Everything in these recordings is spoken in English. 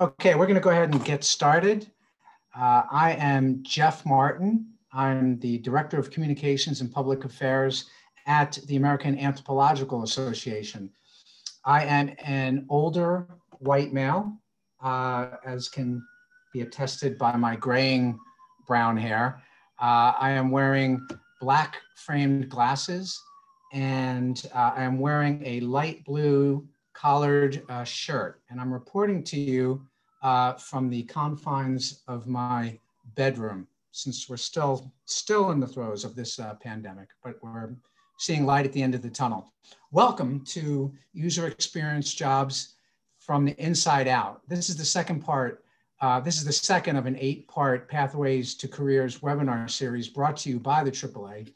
Okay, we're going to go ahead and get started. Uh, I am Jeff Martin. I'm the Director of Communications and Public Affairs at the American Anthropological Association. I am an older white male, uh, as can be attested by my graying brown hair. Uh, I am wearing black framed glasses and uh, I am wearing a light blue collared uh, shirt. And I'm reporting to you uh, from the confines of my bedroom, since we're still, still in the throes of this uh, pandemic, but we're seeing light at the end of the tunnel. Welcome to User Experience Jobs from the Inside Out. This is the second part. Uh, this is the second of an eight part Pathways to Careers webinar series brought to you by the AAA.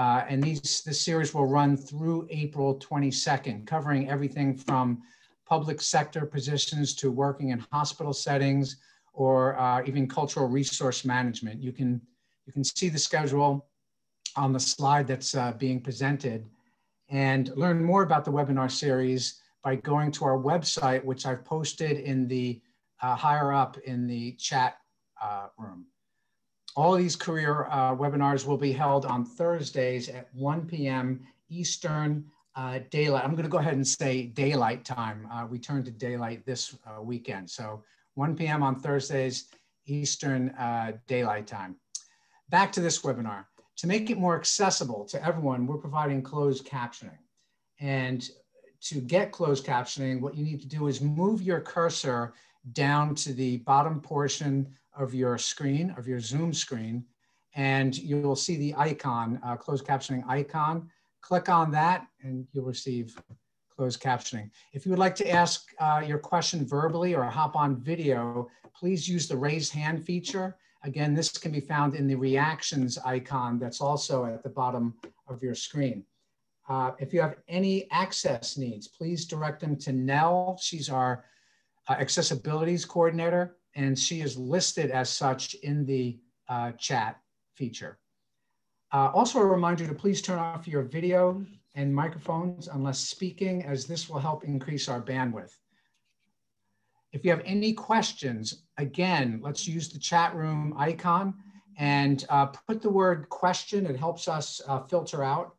Uh, and these, this series will run through April 22nd, covering everything from public sector positions to working in hospital settings or uh, even cultural resource management. You can, you can see the schedule on the slide that's uh, being presented and learn more about the webinar series by going to our website, which I've posted in the uh, higher up in the chat uh, room. All these career uh, webinars will be held on Thursdays at 1 p.m. Eastern uh, daylight. I'm going to go ahead and say daylight time. Uh, we turn to daylight this uh, weekend. So 1 p.m. on Thursdays, Eastern uh, daylight time. Back to this webinar. To make it more accessible to everyone, we're providing closed captioning. And to get closed captioning, what you need to do is move your cursor down to the bottom portion of your screen, of your Zoom screen, and you will see the icon, uh, closed captioning icon. Click on that and you'll receive closed captioning. If you would like to ask uh, your question verbally or hop on video, please use the raise hand feature. Again, this can be found in the reactions icon that's also at the bottom of your screen. Uh, if you have any access needs, please direct them to Nell. She's our uh, accessibilities coordinator and she is listed as such in the uh, chat feature. Uh, also a reminder to please turn off your video and microphones unless speaking as this will help increase our bandwidth. If you have any questions, again, let's use the chat room icon and uh, put the word question. It helps us uh, filter out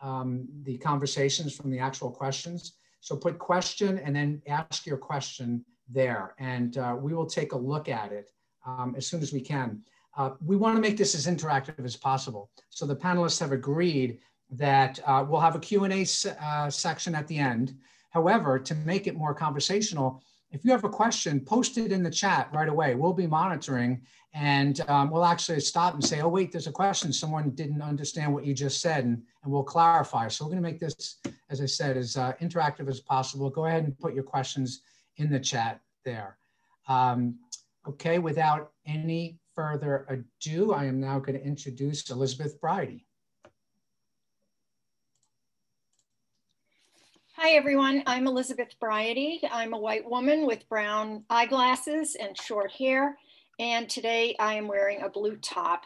um, the conversations from the actual questions. So put question and then ask your question there. And uh, we will take a look at it um, as soon as we can. Uh, we want to make this as interactive as possible. So the panelists have agreed that uh, we'll have a Q&A uh, section at the end. However, to make it more conversational, if you have a question, post it in the chat right away. We'll be monitoring and um, we'll actually stop and say, oh, wait, there's a question. Someone didn't understand what you just said and, and we'll clarify. So we're gonna make this, as I said, as uh, interactive as possible. Go ahead and put your questions in the chat there. Um, okay, without any further ado, I am now going to introduce Elizabeth Briody. Hi, everyone. I'm Elizabeth Briody. I'm a white woman with brown eyeglasses and short hair. And today I am wearing a blue top.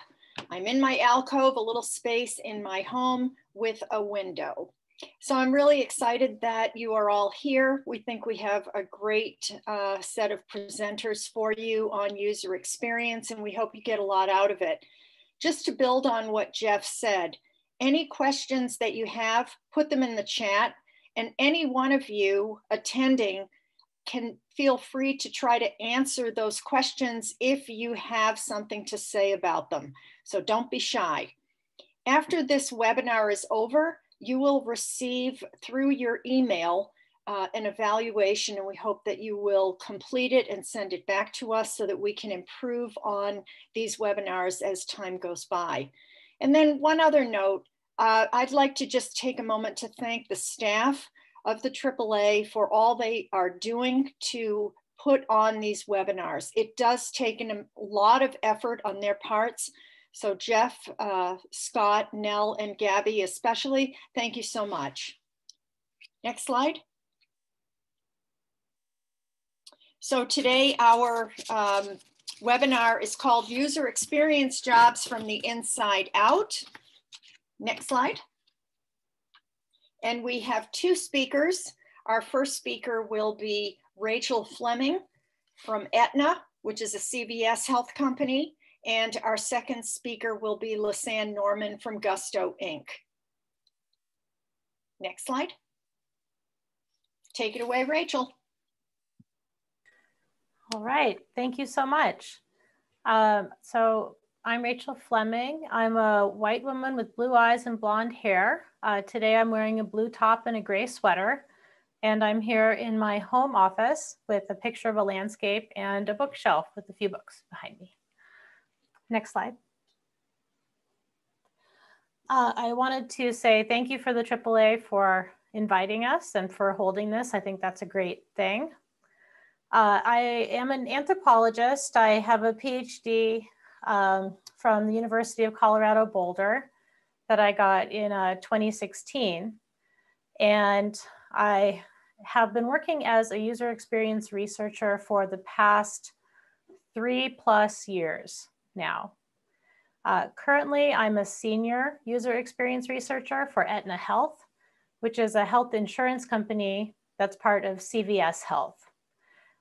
I'm in my alcove, a little space in my home with a window. So I'm really excited that you are all here. We think we have a great uh, set of presenters for you on user experience, and we hope you get a lot out of it. Just to build on what Jeff said, any questions that you have, put them in the chat, and any one of you attending can feel free to try to answer those questions if you have something to say about them. So don't be shy. After this webinar is over, you will receive through your email uh, an evaluation and we hope that you will complete it and send it back to us so that we can improve on these webinars as time goes by. And then one other note, uh, I'd like to just take a moment to thank the staff of the AAA for all they are doing to put on these webinars. It does take a lot of effort on their parts, so Jeff, uh, Scott, Nell, and Gabby especially, thank you so much. Next slide. So today our um, webinar is called User Experience Jobs from the Inside Out. Next slide. And we have two speakers. Our first speaker will be Rachel Fleming from Aetna, which is a CVS health company. And our second speaker will be Lisanne Norman from Gusto Inc. Next slide. Take it away, Rachel. All right, thank you so much. Um, so I'm Rachel Fleming. I'm a white woman with blue eyes and blonde hair. Uh, today I'm wearing a blue top and a gray sweater. And I'm here in my home office with a picture of a landscape and a bookshelf with a few books behind me. Next slide. Uh, I wanted to say thank you for the AAA for inviting us and for holding this. I think that's a great thing. Uh, I am an anthropologist. I have a PhD um, from the University of Colorado Boulder that I got in uh, 2016. And I have been working as a user experience researcher for the past three plus years now. Uh, currently, I'm a senior user experience researcher for Aetna Health, which is a health insurance company that's part of CVS Health.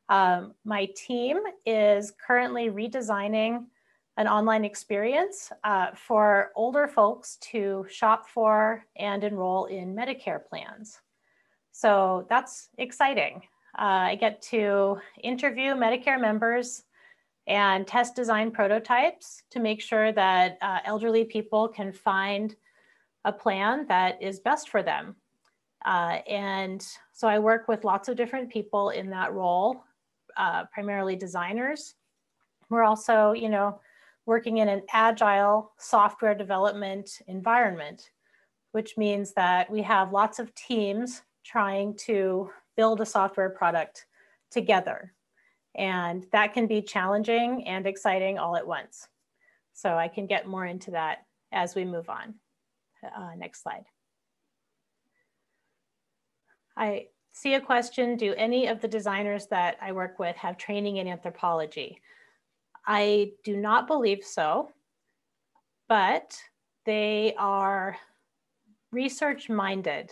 Um, my team is currently redesigning an online experience uh, for older folks to shop for and enroll in Medicare plans. So that's exciting. Uh, I get to interview Medicare members and test design prototypes to make sure that uh, elderly people can find a plan that is best for them. Uh, and so I work with lots of different people in that role uh, primarily designers. We're also, you know, working in an agile software development environment, which means that we have lots of teams trying to build a software product together. And that can be challenging and exciting all at once. So I can get more into that as we move on. Uh, next slide. I see a question, do any of the designers that I work with have training in anthropology? I do not believe so, but they are research minded,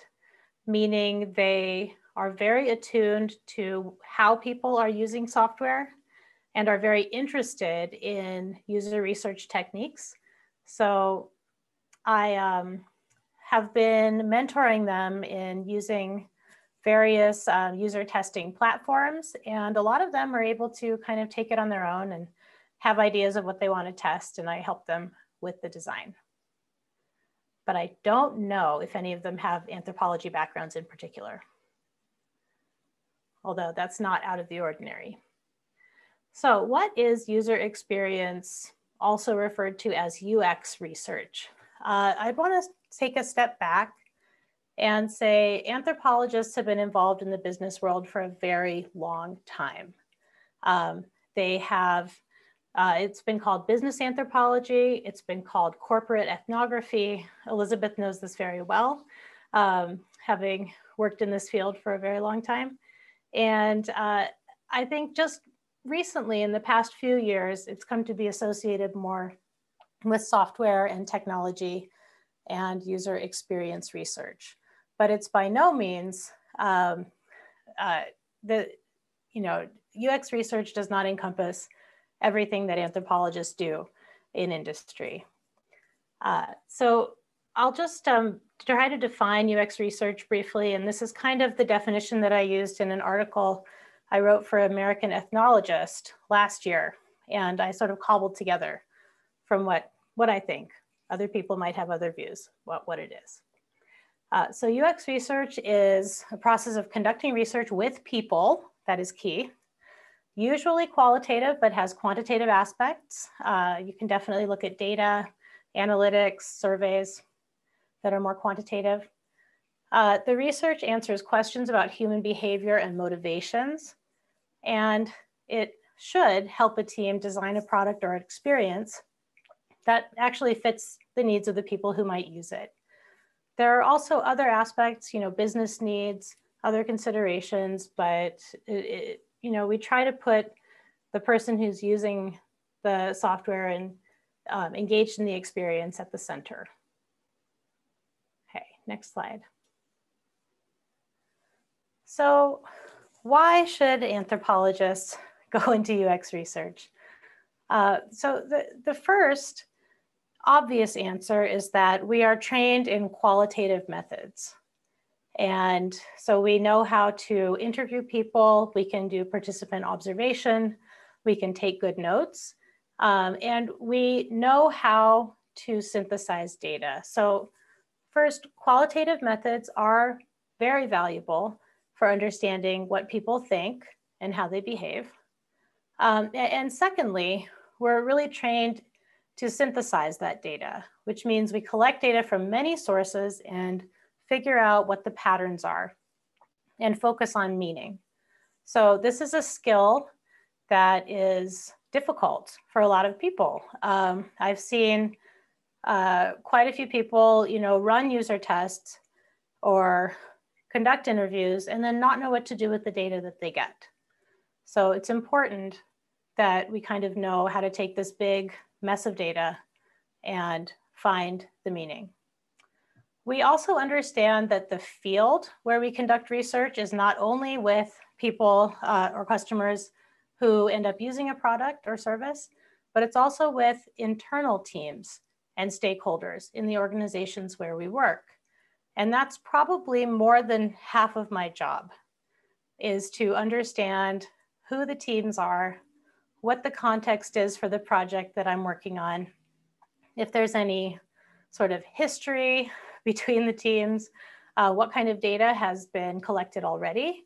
meaning they are very attuned to how people are using software and are very interested in user research techniques. So I um, have been mentoring them in using various uh, user testing platforms, and a lot of them are able to kind of take it on their own and have ideas of what they want to test, and I help them with the design. But I don't know if any of them have anthropology backgrounds in particular, although that's not out of the ordinary. So what is user experience, also referred to as UX research? Uh, I want to take a step back and say anthropologists have been involved in the business world for a very long time. Um, they have, uh, it's been called business anthropology, it's been called corporate ethnography. Elizabeth knows this very well, um, having worked in this field for a very long time. And uh, I think just recently, in the past few years, it's come to be associated more with software and technology and user experience research but it's by no means um, uh, the, you know, UX research does not encompass everything that anthropologists do in industry. Uh, so I'll just um, try to define UX research briefly, and this is kind of the definition that I used in an article I wrote for American Ethnologist last year, and I sort of cobbled together from what, what I think. Other people might have other views, what, what it is. Uh, so UX research is a process of conducting research with people, that is key. Usually qualitative, but has quantitative aspects. Uh, you can definitely look at data, analytics, surveys that are more quantitative. Uh, the research answers questions about human behavior and motivations, and it should help a team design a product or experience that actually fits the needs of the people who might use it. There are also other aspects, you know, business needs, other considerations, but it, it, you know, we try to put the person who's using the software and um, engaged in the experience at the center. Okay, next slide. So why should anthropologists go into UX research? Uh, so the, the first obvious answer is that we are trained in qualitative methods. And so we know how to interview people, we can do participant observation, we can take good notes, um, and we know how to synthesize data. So first, qualitative methods are very valuable for understanding what people think and how they behave. Um, and secondly, we're really trained to synthesize that data, which means we collect data from many sources and figure out what the patterns are and focus on meaning. So this is a skill that is difficult for a lot of people. Um, I've seen uh, quite a few people, you know, run user tests or conduct interviews and then not know what to do with the data that they get. So it's important that we kind of know how to take this big mess of data and find the meaning. We also understand that the field where we conduct research is not only with people uh, or customers who end up using a product or service, but it's also with internal teams and stakeholders in the organizations where we work. And that's probably more than half of my job is to understand who the teams are, what the context is for the project that I'm working on, if there's any sort of history between the teams, uh, what kind of data has been collected already.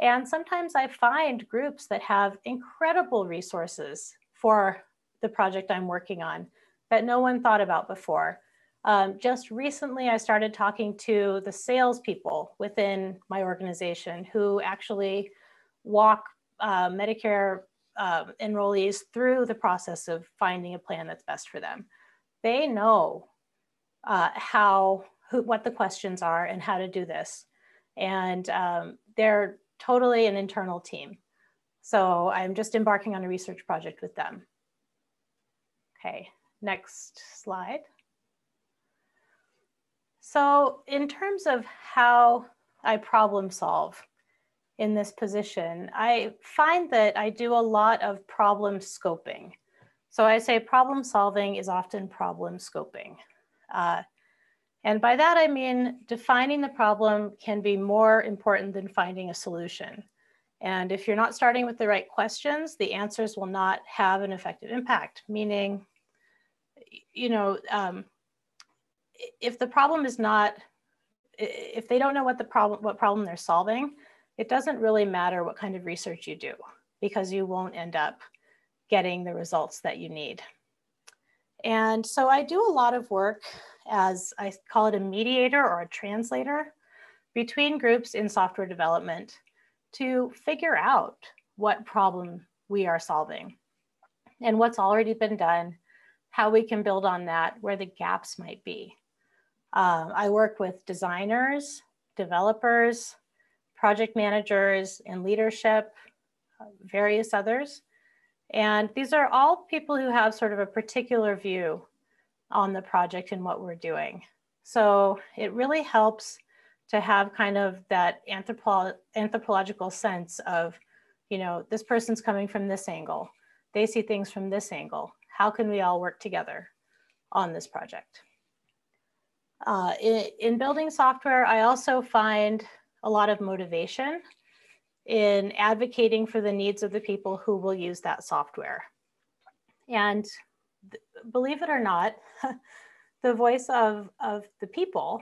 And sometimes I find groups that have incredible resources for the project I'm working on that no one thought about before. Um, just recently, I started talking to the salespeople within my organization who actually walk uh, Medicare uh, enrollees through the process of finding a plan that's best for them. They know uh, how, who, what the questions are and how to do this. And um, they're totally an internal team. So I'm just embarking on a research project with them. Okay, next slide. So in terms of how I problem solve, in this position, I find that I do a lot of problem scoping. So I say problem solving is often problem scoping. Uh, and by that, I mean defining the problem can be more important than finding a solution. And if you're not starting with the right questions, the answers will not have an effective impact, meaning, you know, um, if the problem is not, if they don't know what the problem, what problem they're solving, it doesn't really matter what kind of research you do because you won't end up getting the results that you need. And so I do a lot of work as I call it a mediator or a translator between groups in software development to figure out what problem we are solving and what's already been done, how we can build on that, where the gaps might be. Uh, I work with designers, developers, project managers and leadership, uh, various others. And these are all people who have sort of a particular view on the project and what we're doing. So it really helps to have kind of that anthropo anthropological sense of, you know, this person's coming from this angle. They see things from this angle. How can we all work together on this project? Uh, in, in building software, I also find a lot of motivation in advocating for the needs of the people who will use that software. And believe it or not, the voice of, of the people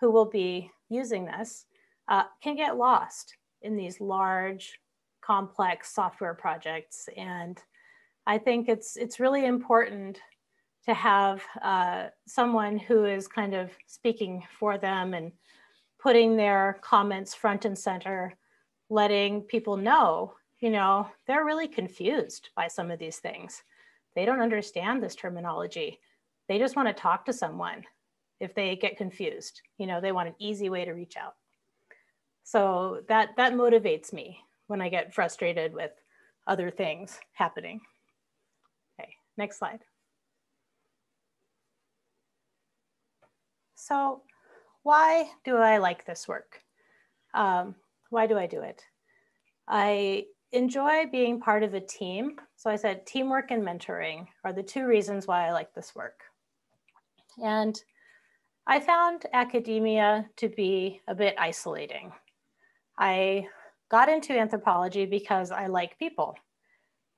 who will be using this uh, can get lost in these large, complex software projects. And I think it's, it's really important to have uh, someone who is kind of speaking for them and putting their comments front and center, letting people know, you know, they're really confused by some of these things. They don't understand this terminology. They just want to talk to someone if they get confused. You know, they want an easy way to reach out. So that that motivates me when I get frustrated with other things happening. Okay, next slide. So why do I like this work? Um, why do I do it? I enjoy being part of a team. So I said teamwork and mentoring are the two reasons why I like this work. And I found academia to be a bit isolating. I got into anthropology because I like people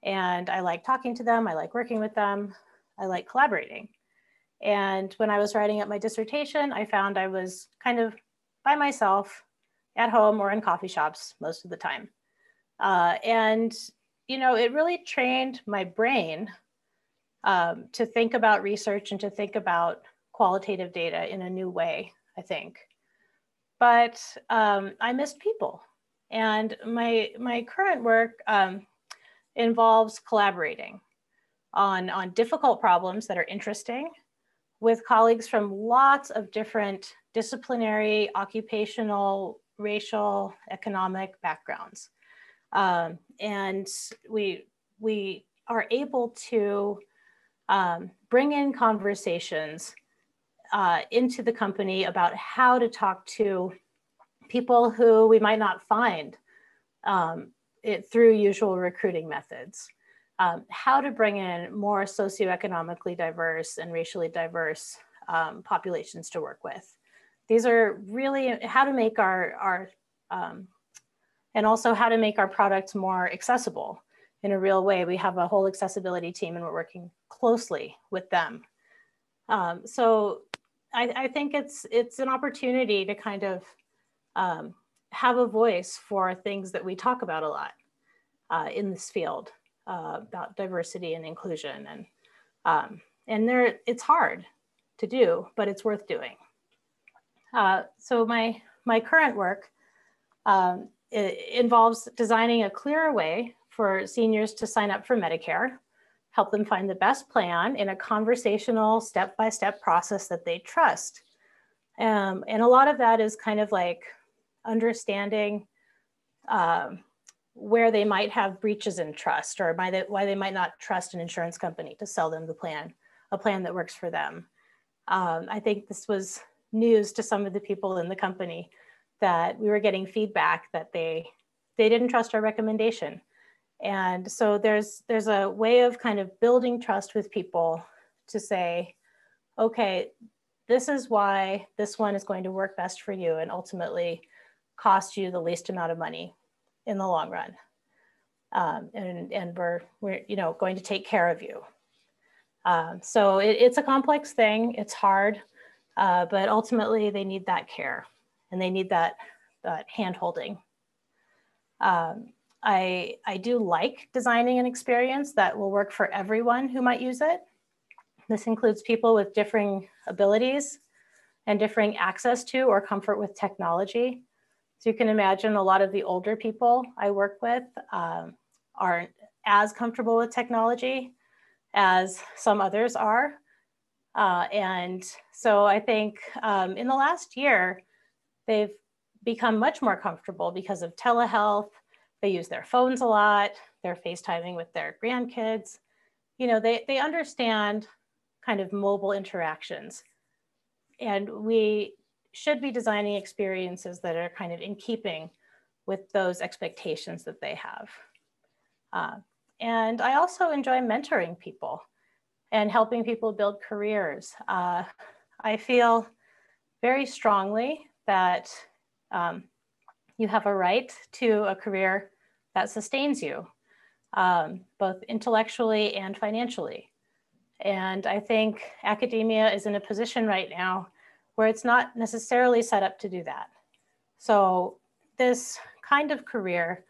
and I like talking to them, I like working with them, I like collaborating. And when I was writing up my dissertation, I found I was kind of by myself at home or in coffee shops most of the time. Uh, and, you know, it really trained my brain um, to think about research and to think about qualitative data in a new way, I think. But um, I missed people. And my, my current work um, involves collaborating on, on difficult problems that are interesting with colleagues from lots of different disciplinary, occupational, racial, economic backgrounds. Um, and we, we are able to um, bring in conversations uh, into the company about how to talk to people who we might not find um, it through usual recruiting methods. Um, how to bring in more socioeconomically diverse and racially diverse um, populations to work with. These are really how to make our, our um, and also how to make our products more accessible in a real way. We have a whole accessibility team and we're working closely with them. Um, so I, I, think it's, it's an opportunity to kind of um, have a voice for things that we talk about a lot uh, in this field uh, about diversity and inclusion. And, um, and there, it's hard to do, but it's worth doing. Uh, so my, my current work um, involves designing a clearer way for seniors to sign up for Medicare, help them find the best plan in a conversational step-by-step -step process that they trust. Um, and a lot of that is kind of like understanding um, where they might have breaches in trust or why they, why they might not trust an insurance company to sell them the plan, a plan that works for them. Um, I think this was news to some of the people in the company that we were getting feedback that they they didn't trust our recommendation. And so there's there's a way of kind of building trust with people to say, okay, this is why this one is going to work best for you and ultimately cost you the least amount of money in the long run. Um, and, and we're, we're, you know, going to take care of you. Um, so it, it's a complex thing, it's hard, uh, but ultimately they need that care and they need that, that hand holding. Um, I, I do like designing an experience that will work for everyone who might use it. This includes people with differing abilities and differing access to or comfort with technology. So you can imagine a lot of the older people I work with um, aren't as comfortable with technology as some others are. Uh, and so I think um, in the last year, they've become much more comfortable because of telehealth. They use their phones a lot. They're FaceTiming with their grandkids. You know, they, they understand kind of mobile interactions. And we should be designing experiences that are kind of in keeping with those expectations that they have. Uh, and I also enjoy mentoring people and helping people build careers. Uh, I feel very strongly that um, you have a right to a career that sustains you, um, both intellectually and financially. And I think academia is in a position right now where it's not necessarily set up to do that. So this kind of career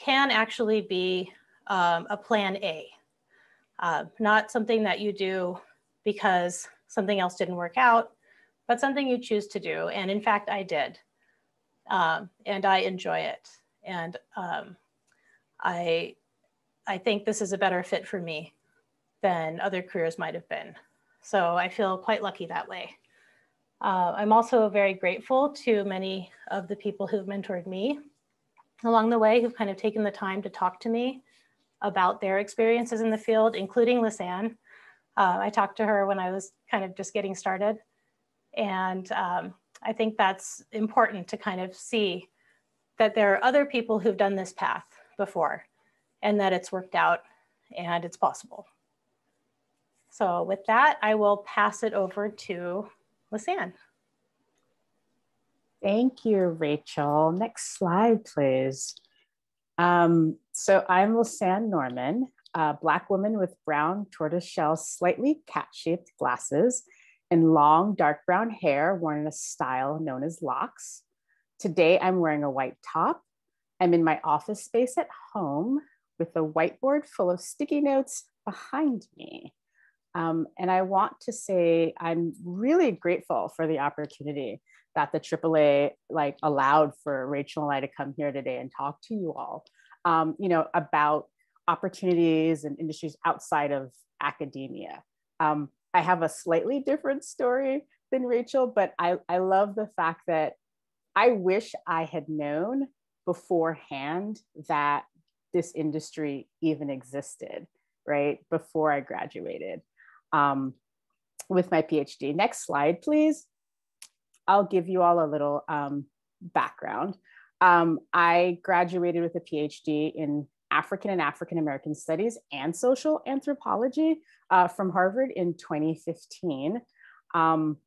can actually be um, a plan A, uh, not something that you do because something else didn't work out, but something you choose to do. And in fact, I did. Um, and I enjoy it. And um, I, I think this is a better fit for me than other careers might have been. So I feel quite lucky that way. Uh, I'm also very grateful to many of the people who've mentored me along the way, who've kind of taken the time to talk to me about their experiences in the field, including Lisanne. Uh, I talked to her when I was kind of just getting started. And um, I think that's important to kind of see that there are other people who've done this path before and that it's worked out and it's possible. So with that, I will pass it over to Lisanne. Thank you, Rachel. Next slide, please. Um, so I'm Lisanne Norman, a Black woman with brown tortoiseshell, slightly cat-shaped glasses and long dark brown hair worn in a style known as locks. Today, I'm wearing a white top. I'm in my office space at home with a whiteboard full of sticky notes behind me. Um, and I want to say I'm really grateful for the opportunity that the AAA like allowed for Rachel and I to come here today and talk to you all, um, you know, about opportunities and industries outside of academia. Um, I have a slightly different story than Rachel, but I, I love the fact that I wish I had known beforehand that this industry even existed, right? Before I graduated um, with my PhD. Next slide, please. I'll give you all a little um, background. Um, I graduated with a PhD in African and African American Studies and Social Anthropology uh, from Harvard in 2015. Um,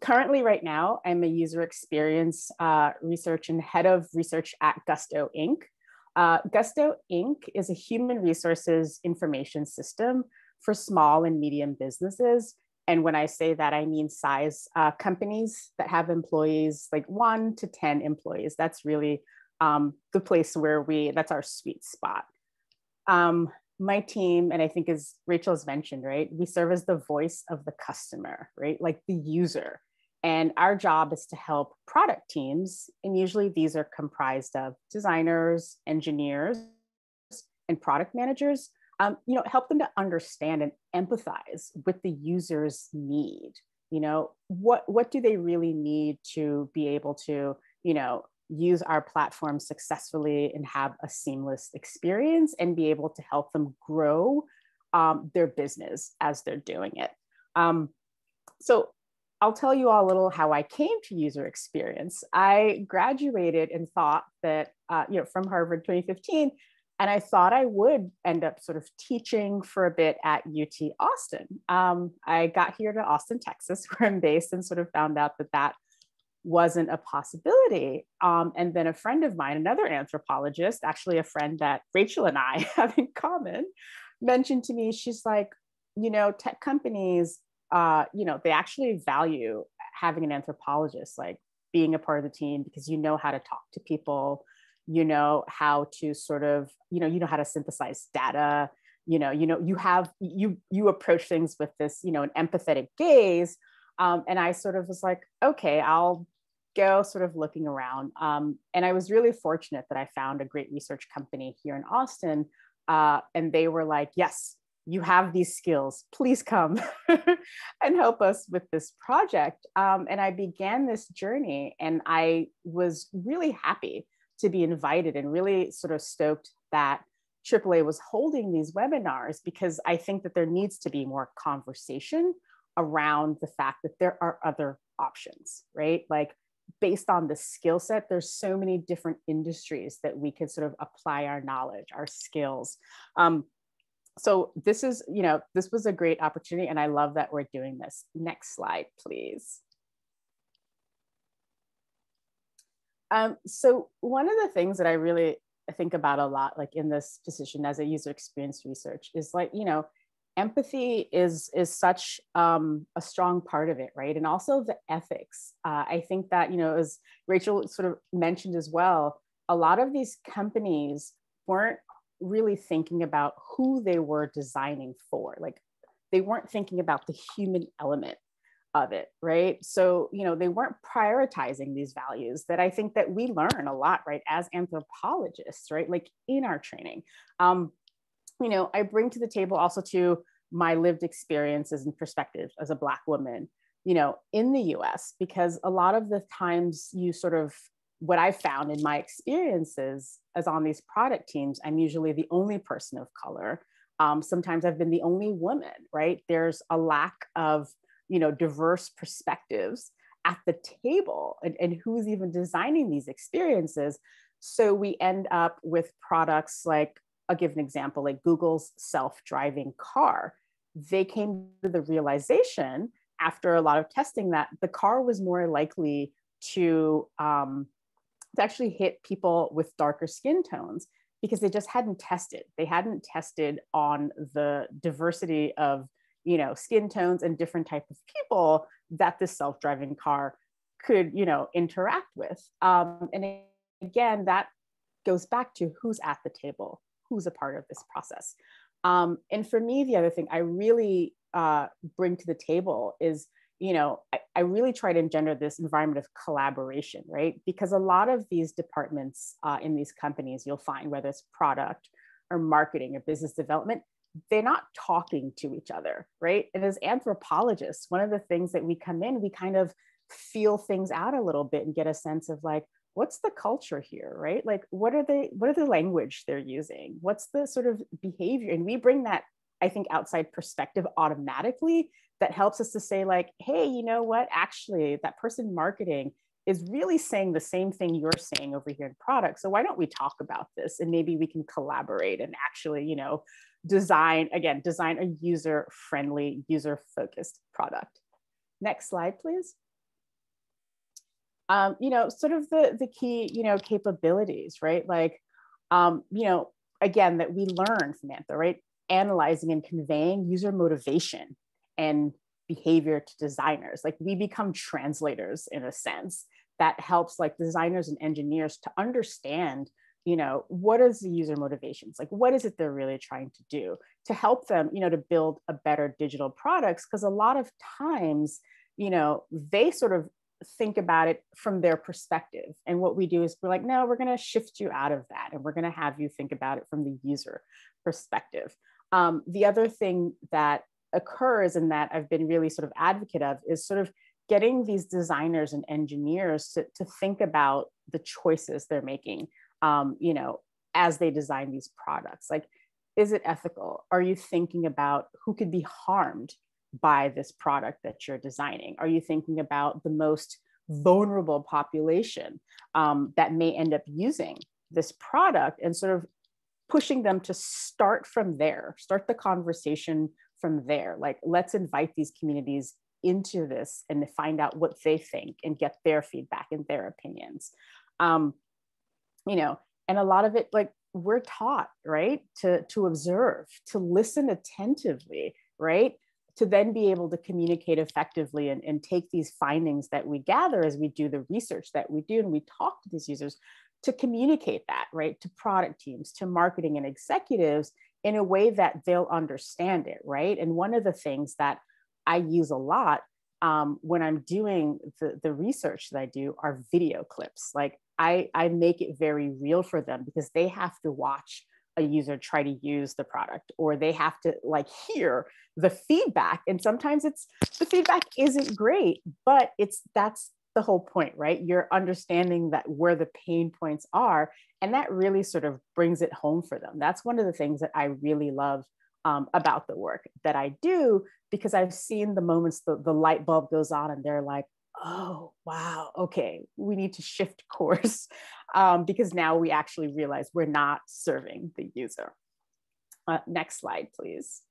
currently, right now, I'm a user experience uh, research and head of research at Gusto Inc. Uh, Gusto Inc. is a human resources information system for small and medium businesses. And when I say that, I mean size uh, companies that have employees like one to 10 employees. That's really um, the place where we, that's our sweet spot. Um, my team, and I think as Rachel's mentioned, right, we serve as the voice of the customer, right, like the user. And our job is to help product teams. And usually these are comprised of designers, engineers, and product managers um, you know, help them to understand and empathize with the user's need. You know, what what do they really need to be able to, you know, use our platform successfully and have a seamless experience and be able to help them grow um, their business as they're doing it. Um, so I'll tell you all a little how I came to user experience. I graduated and thought that, uh, you know, from Harvard 2015, and I thought I would end up sort of teaching for a bit at UT Austin. Um, I got here to Austin, Texas, where I'm based, and sort of found out that that wasn't a possibility. Um, and then a friend of mine, another anthropologist, actually a friend that Rachel and I have in common, mentioned to me, she's like, you know, tech companies, uh, you know, they actually value having an anthropologist, like being a part of the team because you know how to talk to people. You know how to sort of you know you know how to synthesize data. You know you know you have you you approach things with this you know an empathetic gaze. Um, and i sort of was like okay i'll go sort of looking around. Um, and i was really fortunate that i found a great research company here in austin uh, and they were like yes you have these skills. Please come and help us with this project. Um, and i began this journey and i was really happy to be invited and really sort of stoked that AAA was holding these webinars because I think that there needs to be more conversation around the fact that there are other options, right? Like based on the skill set, there's so many different industries that we can sort of apply our knowledge, our skills. Um, so this is, you know, this was a great opportunity and I love that we're doing this. Next slide, please. Um, so one of the things that I really think about a lot, like in this position as a user experience research, is like you know, empathy is is such um, a strong part of it, right? And also the ethics. Uh, I think that you know, as Rachel sort of mentioned as well, a lot of these companies weren't really thinking about who they were designing for. Like they weren't thinking about the human element of it right so you know they weren't prioritizing these values that i think that we learn a lot right as anthropologists right like in our training um you know i bring to the table also to my lived experiences and perspective as a black woman you know in the us because a lot of the times you sort of what i found in my experiences as on these product teams i'm usually the only person of color. Um, sometimes i've been the only woman right? There's a lack of you know diverse perspectives at the table and, and who's even designing these experiences. So we end up with products like I'll give an example like Google's self driving car. They came to the realization after a lot of testing that the car was more likely to, um, to actually hit people with darker skin tones because they just hadn't tested. They hadn't tested on the diversity of you know skin tones and different type of people that this self-driving car could you know interact with um, and again that goes back to who's at the table who's a part of this process. Um, and for me the other thing i really uh, bring to the table is you know I, I, really try to engender this environment of collaboration right? Because a lot of these departments uh, in these companies you'll find whether it's product or marketing or business development they're not talking to each other right? And as anthropologists one of the things that we come in we kind of feel things out a little bit and get a sense of like what's the culture here right? Like what are they what are the language they're using? What's the sort of behavior? And we bring that i think outside perspective automatically that helps us to say like hey you know what? Actually that person marketing is really saying the same thing you're saying over here in product so why don't we talk about this? And maybe we can collaborate and actually you know design again design a user friendly user focused product. Next slide please um, you know, sort of the the key, you know, capabilities, right? Like, um, you know, again, that we learn from Antho, right? Analyzing and conveying user motivation and behavior to designers. Like we become translators in a sense that helps like designers and engineers to understand you know what is the user motivations like what is it they're really trying to do to help them you know to build a better digital products because a lot of times you know they sort of think about it from their perspective. And what we do is we're like, no, we're going to shift you out of that and we're going to have you think about it from the user perspective. Um, the other thing that occurs and that I've been really sort of advocate of is sort of getting these designers and engineers to, to think about the choices they're making, um, you know, as they design these products. Like, is it ethical? Are you thinking about who could be harmed by this product that you're designing? Are you thinking about the most vulnerable population um, that may end up using this product and sort of pushing them to start from there, start the conversation from there? Like, let's invite these communities into this and find out what they think and get their feedback and their opinions. Um, you know, and a lot of it, like, we're taught right to to observe to listen attentively right to then be able to communicate effectively and, and take these findings that we gather as we do the research that we do and we talk to these users to communicate that right to product teams to marketing and executives in a way that they'll understand it right? And one of the things that i use a lot um, when i'm doing the, the research that i do are video clips. Like I, I make it very real for them because they have to watch a user try to use the product or they have to like hear the feedback. And sometimes it's the feedback isn't great but it's that's the whole point right? You're understanding that where the pain points are and that really sort of brings it home for them. That's one of the things that i really love um, about the work that i do because i've seen the moments the, the light bulb goes on and they're like oh, wow, okay, we need to shift course um, because now we actually realize we're not serving the user. Uh, next slide, please.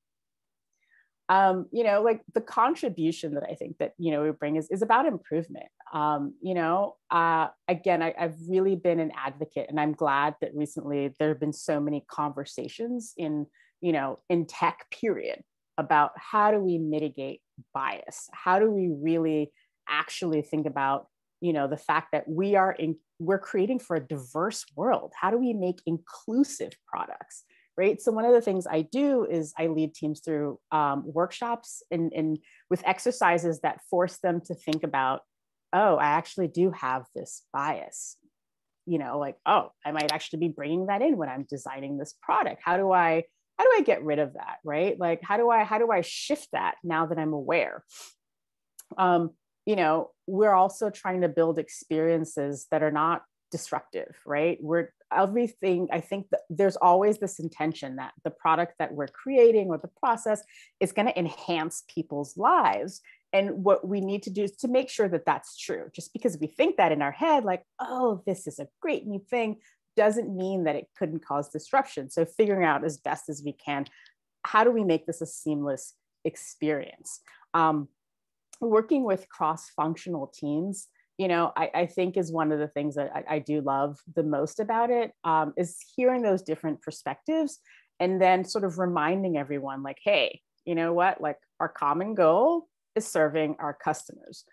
Um, you know, like the contribution that I think that, you know, we bring is, is about improvement. Um, you know, uh, again, I, I've really been an advocate and I'm glad that recently there have been so many conversations in, you know, in tech period about how do we mitigate bias? How do we really actually think about you know the fact that we are in we're creating for a diverse world. How do we make inclusive products right? So one of the things i do is i lead teams through um, workshops and, and with exercises that force them to think about oh i actually do have this bias. You know like oh i might actually be bringing that in when i'm designing this product. How do i how do i get rid of that right? Like how do i how do i shift that now that i'm aware? Um, you know, we're also trying to build experiences that are not disruptive, right? We're everything, I think that there's always this intention that the product that we're creating or the process is going to enhance people's lives. And what we need to do is to make sure that that's true. Just because we think that in our head, like, oh, this is a great new thing, doesn't mean that it couldn't cause disruption. So figuring out as best as we can, how do we make this a seamless experience? Um, working with cross-functional teams, you know, I, I, think is one of the things that I, I do love the most about it um, is hearing those different perspectives and then sort of reminding everyone like, hey, you know what, like our common goal is serving our customers.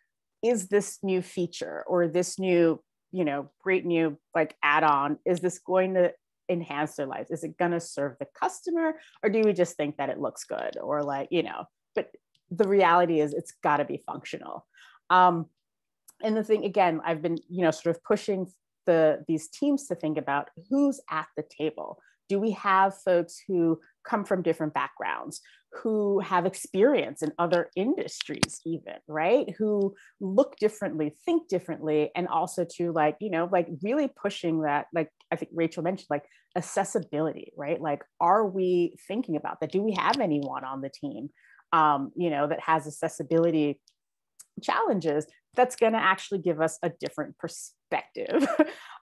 Is this new feature or this new, you know, great new like add-on, is this going to enhance their lives? Is it going to serve the customer or do we just think that it looks good or like, you know, but the reality is it's got to be functional. Um, and the thing again i've been you know sort of pushing the these teams to think about who's at the table. Do we have folks who come from different backgrounds who have experience in other industries even right? Who look differently think differently and also to like you know like really pushing that like i think rachel mentioned like accessibility right? Like are we thinking about that? Do we have anyone on the team um, you know that has accessibility challenges that's going to actually give us a different perspective.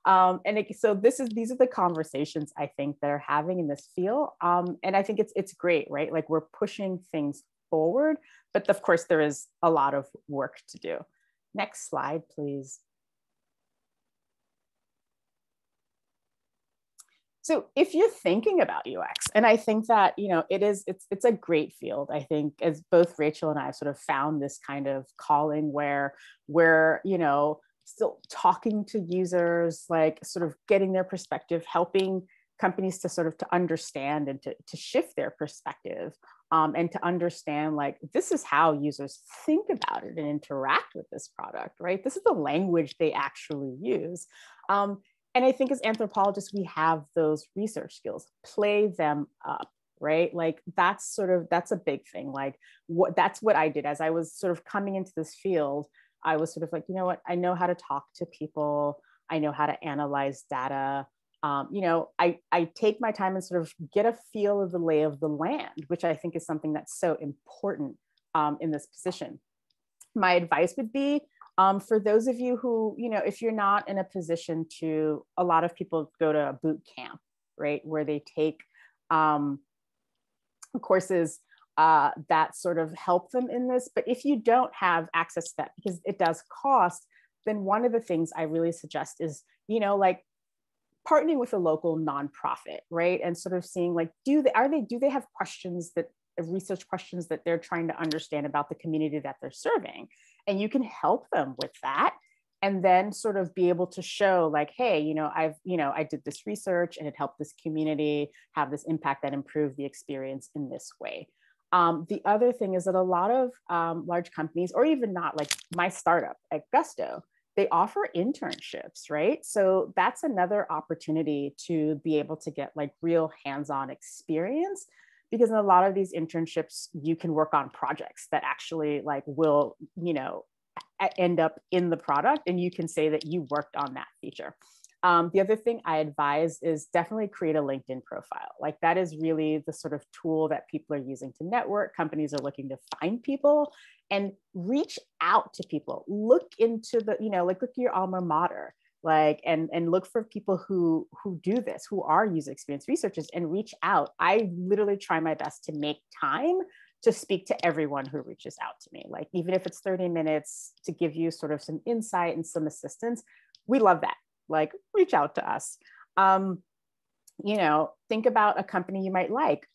Um, and it, so this is these are the conversations i think that are having in this field. Um, and i think it's it's great right? Like we're pushing things forward but of course there is a lot of work to do. Next slide please so if you're thinking about ux and i think that you know it is it's it's a great field i think as both rachel and i have sort of found this kind of calling where we're you know still talking to users like sort of getting their perspective helping companies to sort of to understand and to, to shift their perspective um, and to understand like this is how users think about it and interact with this product right? This is the language they actually use. Um, and i think as anthropologists we have those research skills play them up right? Like that's sort of that's a big thing. Like what that's what i did. As i was sort of coming into this field i was sort of like you know what? I know how to talk to people. I know how to analyze data. Um, you know I, I take my time and sort of get a feel of the lay of the land which i think is something that's so important um, in this position. My advice would be um, for those of you who, you know, if you're not in a position to, a lot of people go to a boot camp, right, where they take um, courses uh, that sort of help them in this. But if you don't have access to that, because it does cost, then one of the things I really suggest is, you know, like partnering with a local nonprofit, right? And sort of seeing like, do they, are they, do they have questions that research questions that they're trying to understand about the community that they're serving and you can help them with that and then sort of be able to show like hey you know i've you know i did this research and it helped this community have this impact that improved the experience in this way. Um, the other thing is that a lot of um, large companies or even not like my startup at gusto they offer internships right? So that's another opportunity to be able to get like real hands-on experience because in a lot of these internships you can work on projects that actually like will you know end up in the product and you can say that you worked on that feature. Um, the other thing i advise is definitely create a linkedin profile. Like that is really the sort of tool that people are using to network companies are looking to find people and reach out to people. Look into the you know like look at your alma mater like and and look for people who who do this who are user experience researchers and reach out. I literally try my best to make time to speak to everyone who reaches out to me. Like even if it's 30 minutes to give you sort of some insight and some assistance we love that. Like reach out to us. Um, you know think about a company you might like.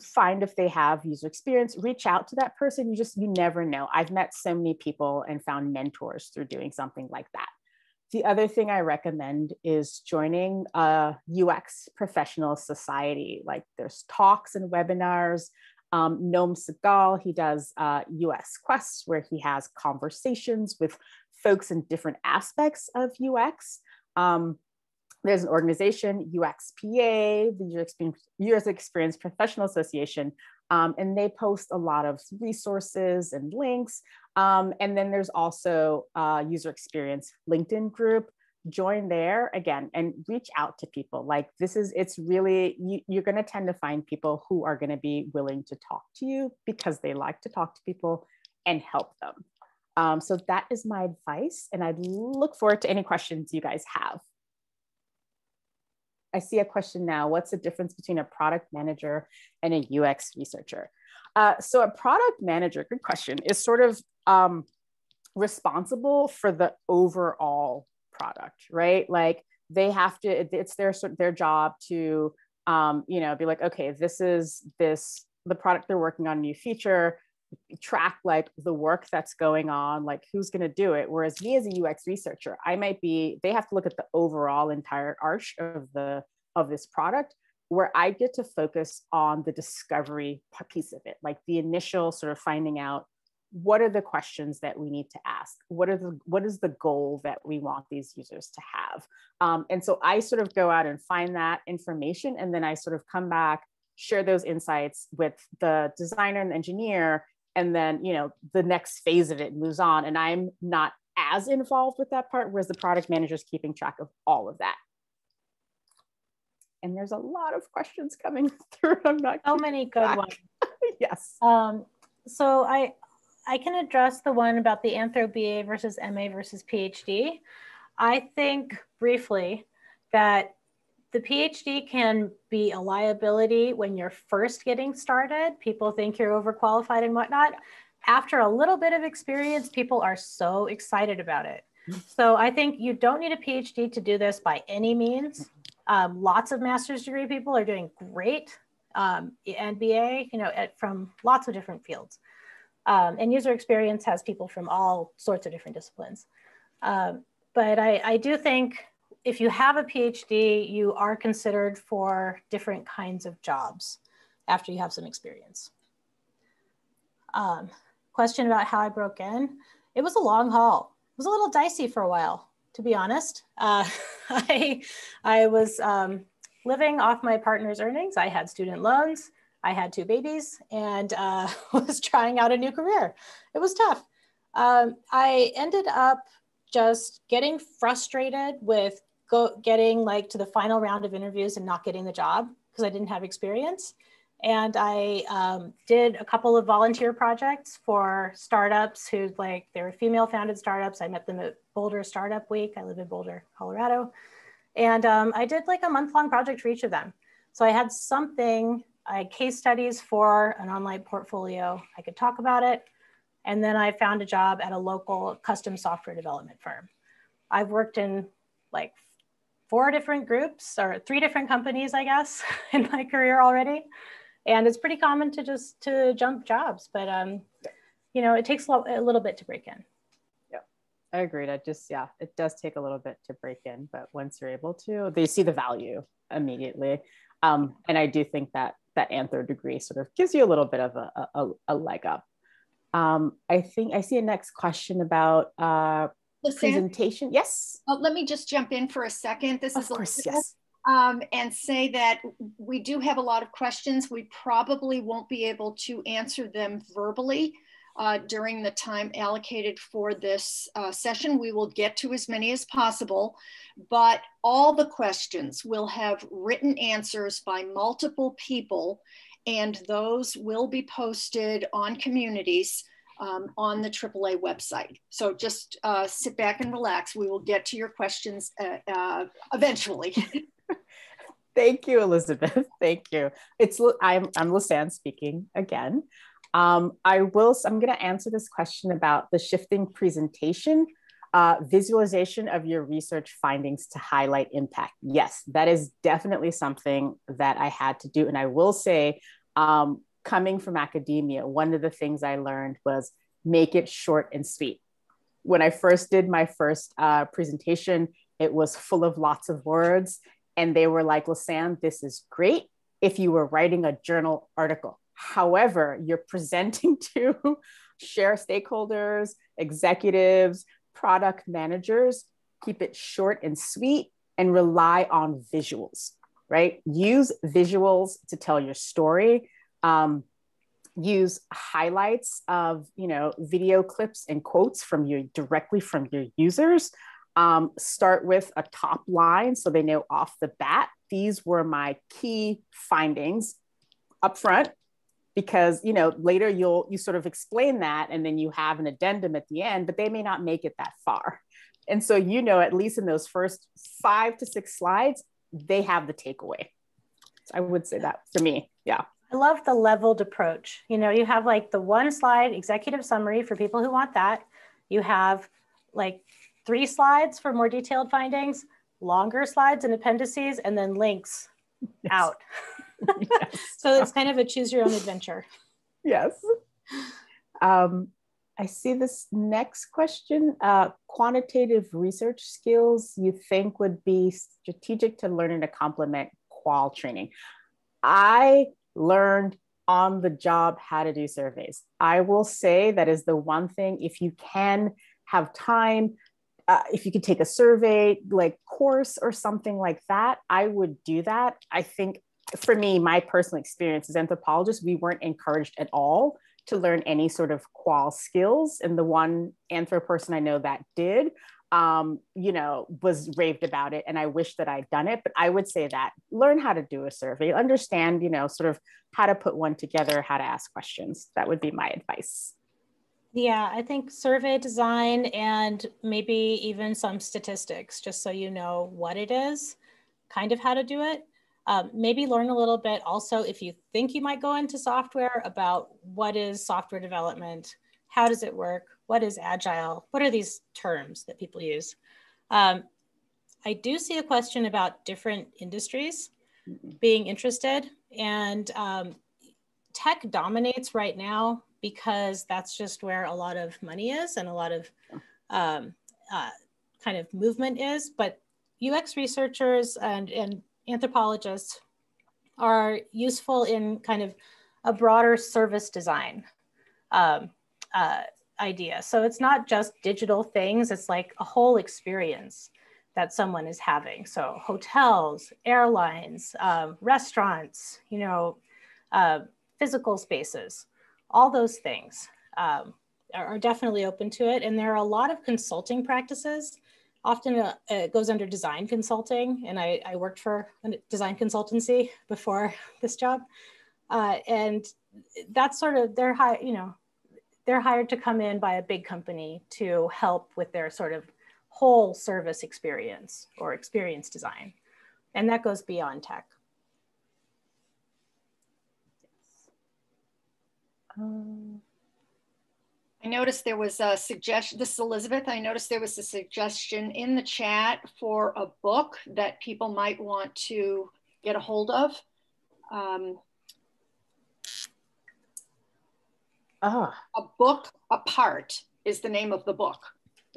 Find if they have user experience. Reach out to that person. You just you never know. I've met so many people and found mentors through doing something like that the other thing I recommend is joining a UX professional society. Like there's talks and webinars. Um, Noam Segal, he does uh, UX Quests where he has conversations with folks in different aspects of UX. Um, there's an organization, UXPA, the UX Experience, UX Experience Professional Association, um, and they post a lot of resources and links. Um, and then there's also a user experience LinkedIn group. Join there again and reach out to people. Like this is, it's really, you, you're going to tend to find people who are going to be willing to talk to you because they like to talk to people and help them. Um, so that is my advice. And I'd look forward to any questions you guys have. I see a question now. What's the difference between a product manager and a UX researcher? Uh, so a product manager, good question, is sort of um, responsible for the overall product, right? Like they have to, it's their sort their job to, um, you know, be like, okay, this is this the product they're working on, new feature track like the work that's going on like who's going to do it whereas me as a ux researcher i might be they have to look at the overall entire arch of the of this product where i get to focus on the discovery piece of it like the initial sort of finding out what are the questions that we need to ask? What are the what is the goal that we want these users to have? Um, and so i sort of go out and find that information and then i sort of come back share those insights with the designer and engineer and then you know the next phase of it moves on and i'm not as involved with that part whereas the product manager is keeping track of all of that and there's a lot of questions coming through i'm not so many good track. ones yes um, so i i can address the one about the anthro ba versus ma versus phd i think briefly that the PhD can be a liability when you're first getting started. People think you're overqualified and whatnot. After a little bit of experience, people are so excited about it. So I think you don't need a PhD to do this by any means. Um, lots of master's degree people are doing great, um, and BA, you know, at, from lots of different fields. Um, and user experience has people from all sorts of different disciplines. Um, but I, I do think if you have a PhD, you are considered for different kinds of jobs after you have some experience. Um, question about how I broke in. It was a long haul. It was a little dicey for a while, to be honest. Uh, I, I was um, living off my partner's earnings. I had student loans. I had two babies and uh, was trying out a new career. It was tough. Um, I ended up just getting frustrated with go getting like to the final round of interviews and not getting the job because I didn't have experience. And I um, did a couple of volunteer projects for startups who like they were female founded startups. I met them at Boulder Startup Week. I live in Boulder, Colorado. And um, I did like a month long project for each of them. So I had something, I had case studies for an online portfolio. I could talk about it. And then I found a job at a local custom software development firm. I've worked in like four different groups or three different companies, I guess, in my career already. And it's pretty common to just to jump jobs, but um, you know, it takes a little bit to break in. Yeah, I agreed. I just yeah, it does take a little bit to break in, but once you're able to, they see the value immediately. Um, and I do think that that anthro degree sort of gives you a little bit of a, a, a leg up. Um, I think I see a next question about uh, presentation. Yes. Oh, let me just jump in for a second. This of is course, yes. Um, and say that we do have a lot of questions. We probably won't be able to answer them verbally uh, during the time allocated for this uh, session. We will get to as many as possible, but all the questions will have written answers by multiple people, and those will be posted on communities um, on the AAA website. So just uh, sit back and relax. We will get to your questions uh, uh, eventually. Thank you, Elizabeth. Thank you. It's I'm I'm Lisanne speaking again. Um, I will. I'm going to answer this question about the shifting presentation, uh, visualization of your research findings to highlight impact. Yes, that is definitely something that I had to do, and I will say um, coming from academia, one of the things I learned was make it short and sweet. When I first did my first uh, presentation, it was full of lots of words. And they were like, Lisanne, this is great if you were writing a journal article. However, you're presenting to share stakeholders, executives, product managers. Keep it short and sweet and rely on visuals, right? Use visuals to tell your story um, use highlights of you know video clips and quotes from you directly from your users um, start with a top line so they know off the bat these were my key findings up front because you know later you'll you sort of explain that and then you have an addendum at the end but they may not make it that far and so you know at least in those first five to six slides they have the takeaway. So I would say that for me, yeah. I love the leveled approach. You know, you have like the one slide executive summary for people who want that. You have like three slides for more detailed findings, longer slides and appendices, and then links yes. out. yes. so it's kind of a choose your own adventure. Yes. Um, I see this next question. Uh, quantitative research skills you think would be strategic to learn and to complement qual training. I learned on the job how to do surveys. I will say that is the one thing, if you can have time, uh, if you could take a survey like course or something like that, I would do that. I think for me, my personal experience as anthropologists, we weren't encouraged at all to learn any sort of qual skills. And the one anthro person I know that did, um, you know, was raved about it. And I wish that I'd done it. But I would say that learn how to do a survey, understand, you know, sort of how to put one together, how to ask questions. That would be my advice. Yeah, I think survey design and maybe even some statistics, just so you know what it is, kind of how to do it. Um, maybe learn a little bit also if you think you might go into software about what is software development, how does it work, what is agile, what are these terms that people use. Um, I do see a question about different industries being interested and um, tech dominates right now because that's just where a lot of money is and a lot of um, uh, kind of movement is. But UX researchers and, and anthropologists are useful in kind of a broader service design um, uh, idea. So it's not just digital things, it's like a whole experience that someone is having. So hotels, airlines, um, restaurants, you know, uh, physical spaces, all those things um, are, are, definitely open to it. And there are a lot of consulting practices. Often uh, it goes under design consulting and I, I, worked for a design consultancy before this job. Uh, and that's sort of they're high you know they're hired to come in by a big company to help with their sort of whole service experience or experience design. And that goes beyond tech um. I noticed there was a suggestion, this is Elizabeth, I noticed there was a suggestion in the chat for a book that people might want to get a hold of. Um, ah. A book apart is the name of the book.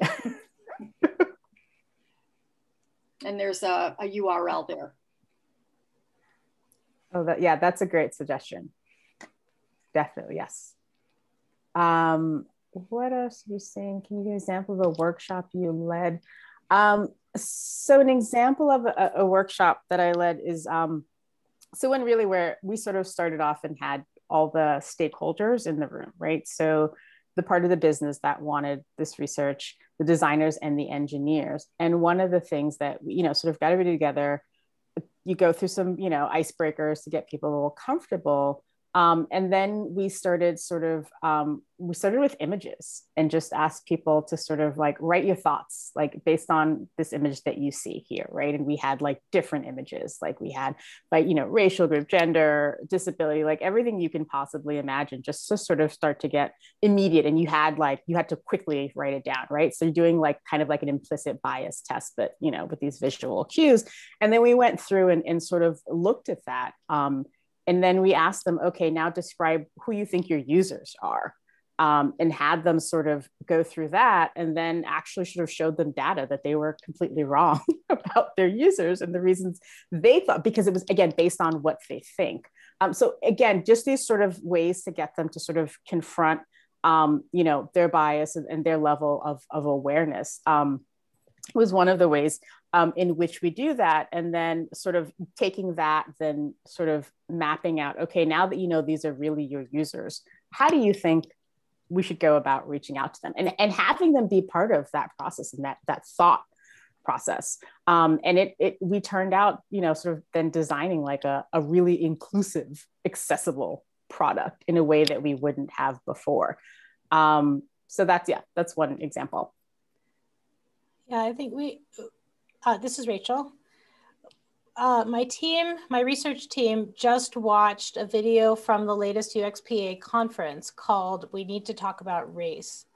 and there's a, a URL there. Oh, that, yeah, that's a great suggestion. Definitely, yes. Um, what else are you saying? Can you give an example of a workshop you led? Um, so an example of a, a, workshop that I led is um, so when really where we sort of started off and had all the stakeholders in the room, right? So the part of the business that wanted this research, the designers and the engineers. And one of the things that, you know, sort of got everybody together, you go through some, you know, icebreakers to get people a little comfortable. Um, and then we started sort of, um, we started with images and just asked people to sort of like write your thoughts, like based on this image that you see here, right? And we had like different images, like we had like, you know, racial group, gender, disability, like everything you can possibly imagine, just to sort of start to get immediate. And you had like, you had to quickly write it down, right? So you're doing like kind of like an implicit bias test, but, you know, with these visual cues. And then we went through and, and sort of looked at that. Um, and then we asked them, okay, now describe who you think your users are. Um, and had them sort of go through that and then actually sort of showed them data that they were completely wrong about their users and the reasons they thought because it was again based on what they think um, so again just these sort of ways to get them to sort of confront um, you know their bias and, and, their level of, of awareness um, was one of the ways um, in which we do that and then sort of taking that then sort of mapping out okay now that you know these are really your users how do you think we should go about reaching out to them? And, and having them be part of that process and that that thought process. Um, and it, it we turned out you know sort of then designing like a, a really inclusive accessible product in a way that we wouldn't have before. Um, so that's yeah that's one example. Yeah, I think we, uh, this is Rachel. uh, my team, my research team just watched a video from the latest UXPA conference called We Need to Talk About Race.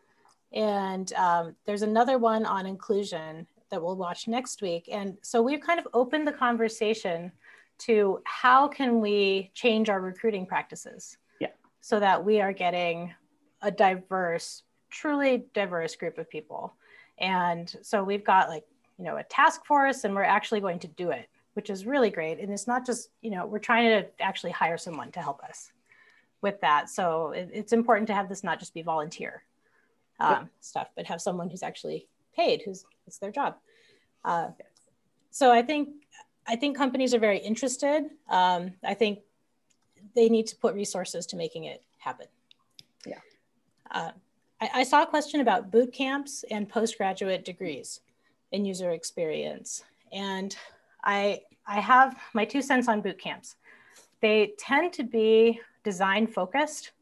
And um, there's another one on inclusion that we'll watch next week. And so we've kind of opened the conversation to how can we change our recruiting practices yeah. so that we are getting a diverse, truly diverse group of people. And so we've got like, you know, a task force and we're actually going to do it, which is really great. And it's not just, you know, we're trying to actually hire someone to help us with that. So it, it's important to have this not just be volunteer um, stuff, but have someone who's actually paid, who's it's their job. Uh, so I think I think companies are very interested. Um, I think they need to put resources to making it happen. Yeah. Uh, I, I, saw a question about boot camps and postgraduate degrees in user experience. And I, I have my two cents on boot camps. They tend to be design focused.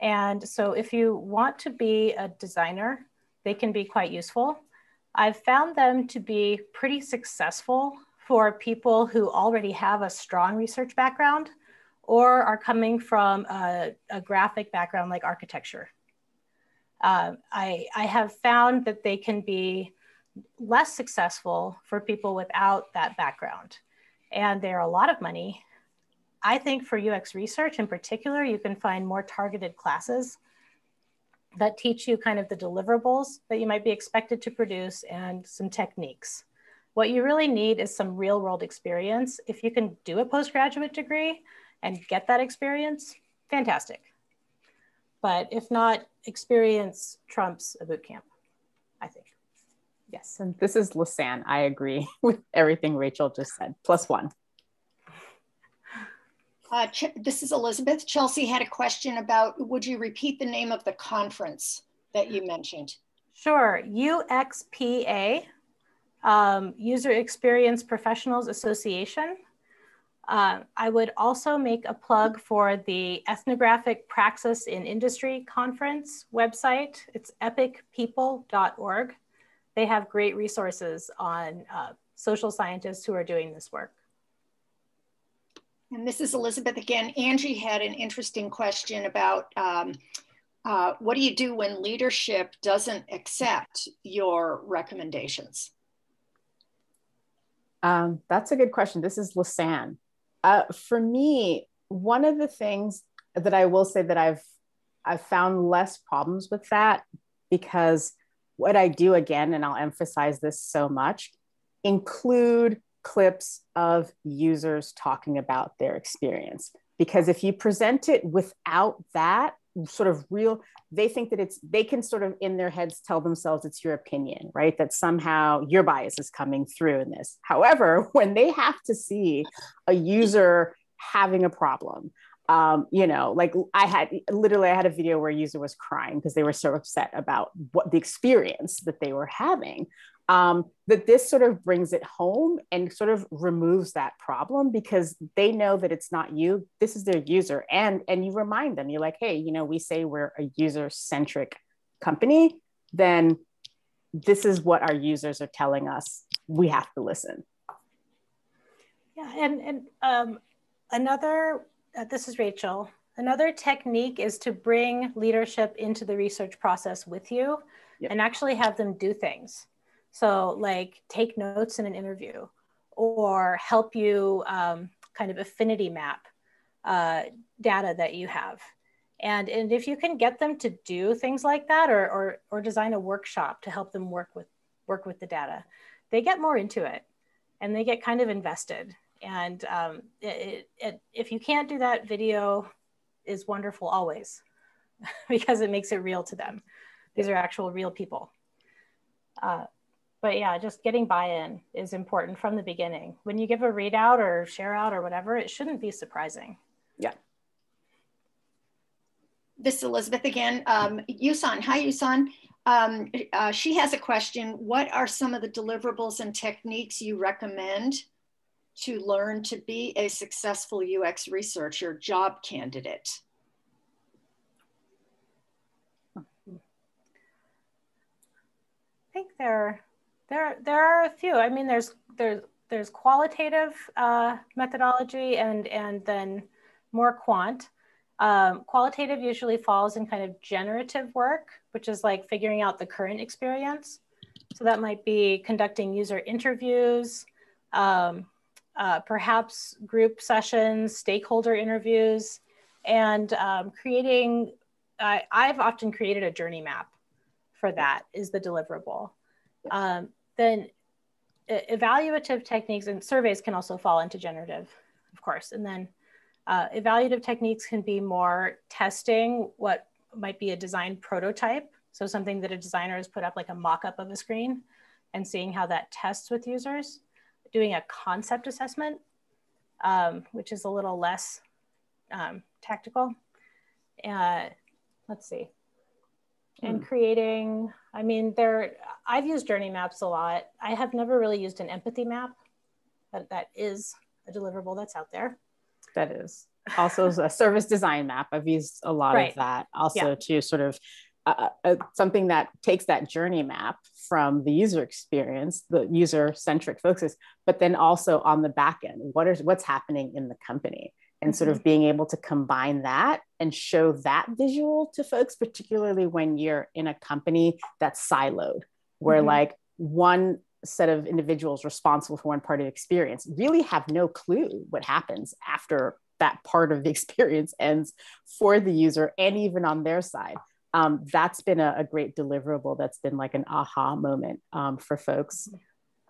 And so if you want to be a designer, they can be quite useful. I've found them to be pretty successful for people who already have a strong research background or are coming from a, a graphic background like architecture. Uh, I, I have found that they can be less successful for people without that background. And they're a lot of money. I think for UX research in particular, you can find more targeted classes that teach you kind of the deliverables that you might be expected to produce and some techniques. What you really need is some real world experience. If you can do a postgraduate degree and get that experience, fantastic. But if not, experience trumps a boot camp, I think. Yes, and this is Lisanne. I agree with everything Rachel just said. Plus one. Uh, this is Elizabeth. Chelsea had a question about, would you repeat the name of the conference that you mentioned? Sure, UXPA, um, User Experience Professionals Association. Uh, I would also make a plug for the Ethnographic Praxis in Industry Conference website. It's epicpeople.org. They have great resources on uh, social scientists who are doing this work. And this is Elizabeth again. Angie had an interesting question about um, uh, what do you do when leadership doesn't accept your recommendations? Um, that's a good question. This is Lisanne. Uh, for me, one of the things that I will say that I've I've found less problems with that because what I do again, and I'll emphasize this so much, include clips of users talking about their experience. Because if you present it without that sort of real, they think that it's, they can sort of in their heads tell themselves it's your opinion, right? That somehow your bias is coming through in this. However, when they have to see a user having a problem, um, you know, like I had literally, I had a video where a user was crying because they were so upset about what the experience that they were having. Um, that this sort of brings it home and sort of removes that problem because they know that it's not you this is their user and and you remind them you're like hey you know we say we're a user centric company then this is what our users are telling us we have to listen. Yeah and and um, another uh, this is rachel another technique is to bring leadership into the research process with you yep. and actually have them do things so, like, take notes in an interview or help you um, kind of affinity map uh, data that you have. And, and if you can get them to do things like that or, or, or design a workshop to help them work with, work with the data, they get more into it and they get kind of invested. And um, it, it, if you can't do that, video is wonderful always because it makes it real to them. These are actual real people. Uh, but yeah, just getting buy-in is important from the beginning. When you give a readout or share out or whatever, it shouldn't be surprising. Yeah. This is Elizabeth again. Um, Yusan, hi Yusan. Um, uh, she has a question. What are some of the deliverables and techniques you recommend to learn to be a successful UX researcher job candidate? I think there there there are a few. I mean, there's there's there's qualitative uh, methodology and, and then more quant. Um, qualitative usually falls in kind of generative work, which is like figuring out the current experience. So that might be conducting user interviews, um, uh, perhaps group sessions, stakeholder interviews, and um, creating, I, I've often created a journey map for that is the deliverable. Um, then evaluative techniques and surveys can also fall into generative, of course. And then uh, evaluative techniques can be more testing what might be a design prototype. So something that a designer has put up like a mock-up of a screen and seeing how that tests with users. Doing a concept assessment, um, which is a little less um, tactical. Uh, let's see. And hmm. creating, I mean, there, I've used journey maps a lot. I have never really used an empathy map, but that is a deliverable that's out there that is also a service design map i've used a lot right. of that also yeah. to sort of uh, uh, something that takes that journey map from the user experience the user centric focus but then also on the back end what is what's happening in the company and sort of mm-hmm. being able to combine that and show that visual to folks particularly when you're in a company that's siloed where mm-hmm. like one set of individuals responsible for one part of the experience really have no clue what happens after that part of the experience ends for the user and even on their side. Um, that's been a, a, great deliverable. That's been like an aha moment um, for folks.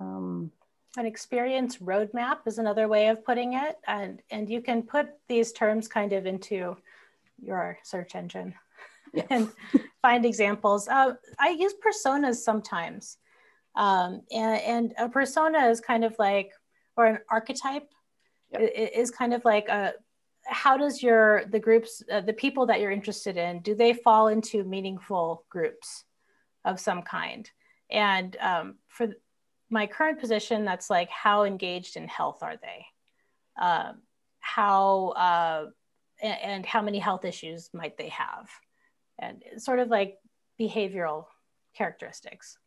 Um, an experience roadmap is another way of putting it. And, and you can put these terms kind of into your search engine yeah. and find examples. Uh, I use personas sometimes. Um, and, and, a persona is kind of like, or an archetype yep. is kind of like a, how does your, the groups, uh, the people that you're interested in, do they fall into meaningful groups of some kind? And um, for my current position, that's like, how engaged in health are they? Um, how, uh, and, and how many health issues might they have? And sort of like behavioral characteristics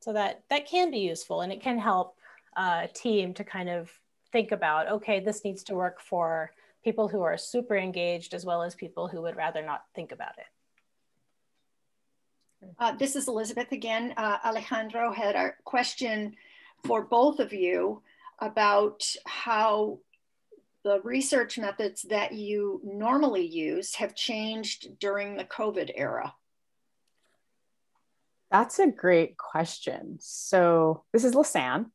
so that that can be useful and it can help uh, a team to kind of think about okay this needs to work for people who are super engaged as well as people who would rather not think about it uh, this is elizabeth again uh, alejandro had a question for both of you about how the research methods that you normally use have changed during the covid era that's a great question. So this is Lisanne.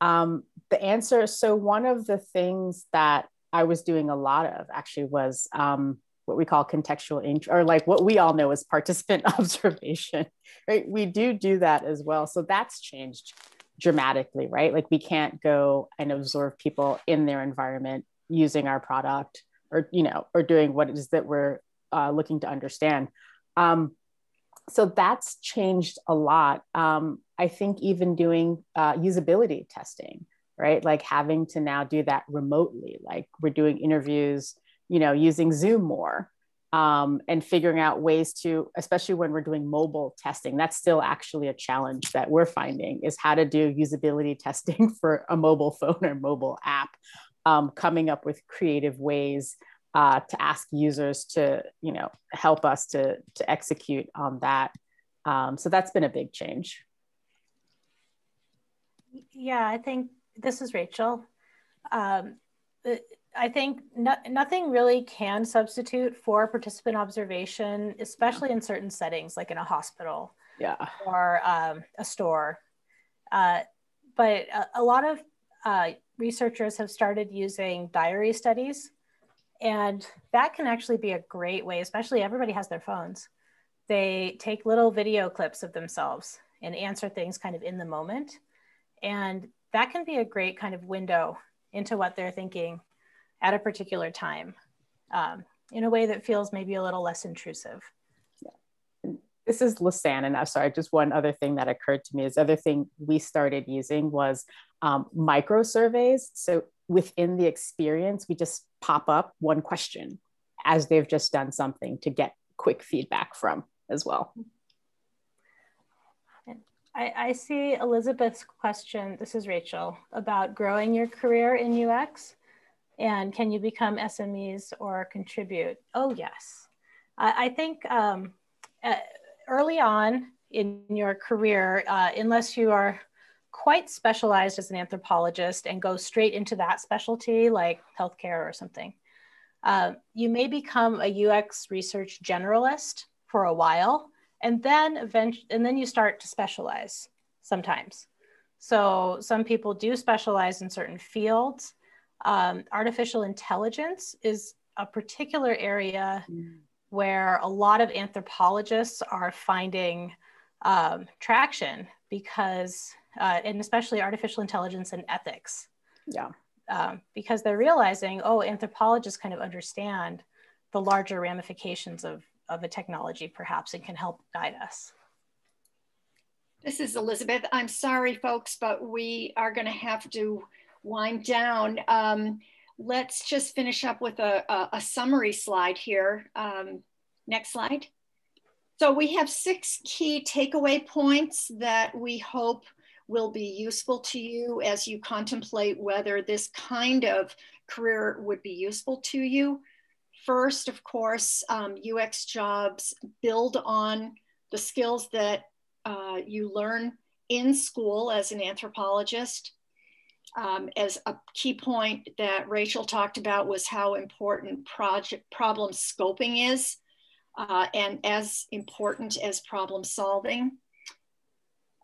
Um, the answer. So one of the things that I was doing a lot of actually was um, what we call contextual int- or like what we all know as participant observation. Right? We do do that as well. So that's changed dramatically, right? Like we can't go and observe people in their environment using our product or you know or doing what it is that we're uh, looking to understand. Um, so that's changed a lot. Um, I think even doing uh, usability testing, right? Like having to now do that remotely, like we're doing interviews, you know, using Zoom more um, and figuring out ways to, especially when we're doing mobile testing, that's still actually a challenge that we're finding is how to do usability testing for a mobile phone or mobile app, um, coming up with creative ways uh, to ask users to you know help us to to execute on that um, so that's been a big change yeah i think this is rachel um, i think no, nothing really can substitute for participant observation especially in certain settings like in a hospital yeah or um, a store uh, but a, a lot of uh, researchers have started using diary studies and that can actually be a great way, especially everybody has their phones. They take little video clips of themselves and answer things kind of in the moment. And that can be a great kind of window into what they're thinking at a particular time um, in a way that feels maybe a little less intrusive. This is Lisanne, and I'm sorry, just one other thing that occurred to me is the other thing we started using was um, micro surveys. So within the experience, we just pop up one question as they've just done something to get quick feedback from as well. I, I see Elizabeth's question, this is Rachel, about growing your career in UX. And can you become SMEs or contribute? Oh, yes. I, I think um, uh, early on in your career, uh, unless you are quite specialized as an anthropologist and go straight into that specialty like healthcare or something, uh, you may become a UX research generalist for a while and then eventually, and then you start to specialize sometimes. So some people do specialize in certain fields. Um, artificial intelligence is a particular area mm. where a lot of anthropologists are finding um, traction because, uh, and especially artificial intelligence and ethics. Yeah. Um, because they're realizing, oh, anthropologists kind of understand the larger ramifications of of a technology perhaps and can help guide us. This is Elizabeth. I'm sorry, folks, but we are going to have to wind down. Um, let's just finish up with a, a, a summary slide here. Um, next slide. So we have six key takeaway points that we hope will be useful to you as you contemplate whether this kind of career would be useful to you. First, of course, um, UX jobs build on the skills that uh, you learn in school as an anthropologist. Um, as a key point that Rachel talked about was how important project problem scoping is, uh, and as important as problem solving.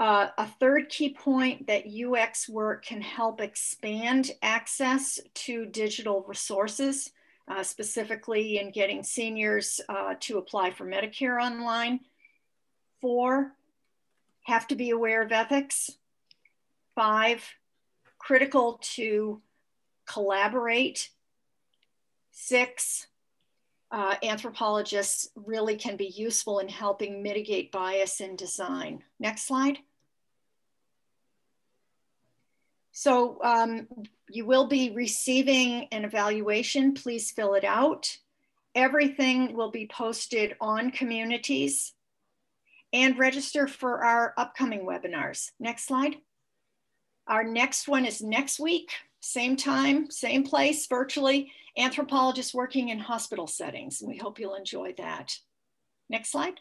Uh, a third key point that UX work can help expand access to digital resources uh, specifically in getting seniors uh, to apply for Medicare online. Four, have to be aware of ethics. Five, critical to collaborate. Six, uh, anthropologists really can be useful in helping mitigate bias in design. Next slide. So um, you will be receiving an evaluation. Please fill it out. Everything will be posted on communities and register for our upcoming webinars. Next slide. Our next one is next week, same time, same place, virtually, anthropologists working in hospital settings. And we hope you'll enjoy that. Next slide.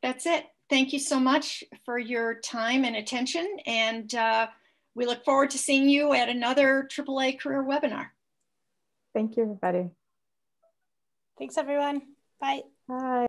That's it. Thank you so much for your time and attention. And uh, we look forward to seeing you at another AAA career webinar. Thank you, everybody. Thanks, everyone. Bye. Bye.